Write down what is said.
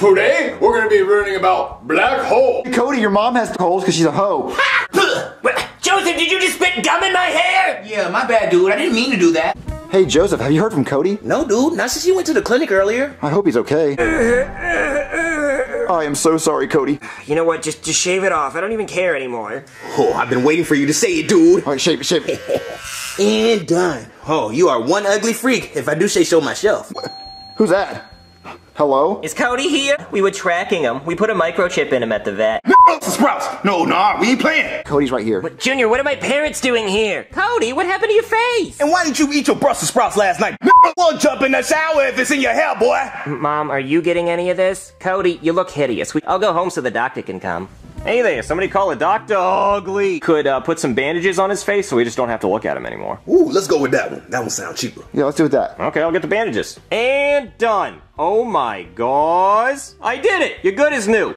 Today, we're gonna be learning about black holes. Cody, your mom has holes because she's a hoe. Joseph, did you just spit gum in my hair? Yeah, my bad, dude. I didn't mean to do that. Hey, Joseph, have you heard from Cody? No, dude. Not since he went to the clinic earlier. I hope he's okay. I am so sorry, Cody. You know what? Just, just shave it off. I don't even care anymore. Oh, I've been waiting for you to say it, dude. All right, shave it, shave it. and done. Oh, you are one ugly freak, if I do say so myself. Who's that? Hello? Is Cody here? We were tracking him. We put a microchip in him at the vet. Brussels sprouts. No, nah, we ain't playing. Cody's right here. But Junior, what are my parents doing here? Cody, what happened to your face? And why didn't you eat your Brussels sprouts last night? We'll jump in the shower if it's in your hair, boy. Mom, are you getting any of this? Cody, you look hideous. We- I'll go home so the doctor can come. Hey there, somebody call a doctor. Ugly. Could uh, put some bandages on his face so we just don't have to look at him anymore. Ooh, let's go with that one. That one sounds cheaper. Yeah, let's do it that. Okay, I'll get the bandages. And done. Oh my gosh. I did it. You're good as new.